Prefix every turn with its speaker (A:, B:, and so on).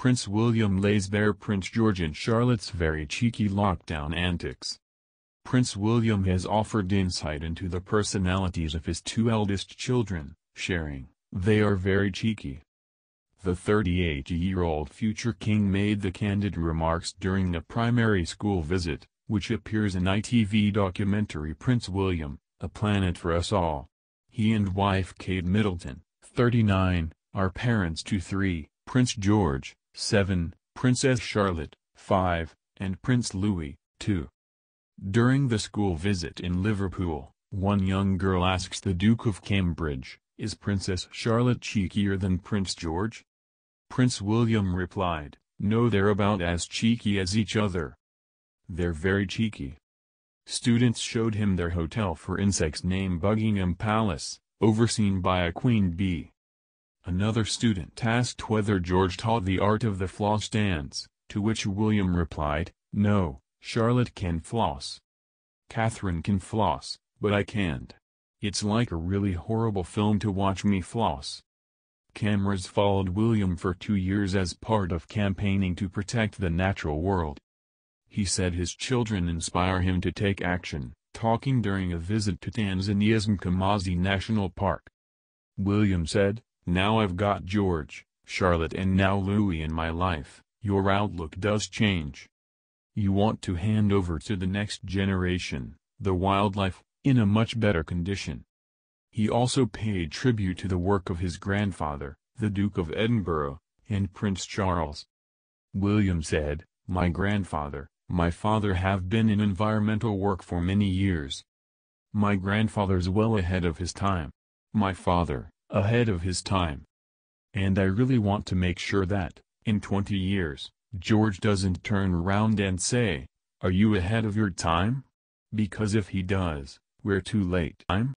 A: Prince William lays bare Prince George and Charlotte's very cheeky lockdown antics. Prince William has offered insight into the personalities of his two eldest children, sharing, they are very cheeky. The 38-year-old future king made the candid remarks during a primary school visit, which appears in ITV documentary Prince William, A Planet for Us All. He and wife Kate Middleton, 39, are parents to three, Prince George, 7, Princess Charlotte, 5, and Prince Louis, 2. During the school visit in Liverpool, one young girl asks the Duke of Cambridge, is Princess Charlotte cheekier than Prince George? Prince William replied, no they're about as cheeky as each other. They're very cheeky. Students showed him their hotel for insects named Buckingham Palace, overseen by a queen bee. Another student asked whether George taught the art of the floss dance, to which William replied, no, Charlotte can floss. Catherine can floss, but I can't. It's like a really horrible film to watch me floss. Cameras followed William for two years as part of campaigning to protect the natural world. He said his children inspire him to take action, talking during a visit to Tanzania's Mkomazi National Park. William said, now I've got George, Charlotte and now Louis in my life, your outlook does change. You want to hand over to the next generation, the wildlife, in a much better condition. He also paid tribute to the work of his grandfather, the Duke of Edinburgh, and Prince Charles. William said, My grandfather, my father have been in environmental work for many years. My grandfather's well ahead of his time. My father, ahead of his time. And I really want to make sure that, in 20 years, George doesn't turn around and say, Are you ahead of your time? Because if he does, we're too late. I'm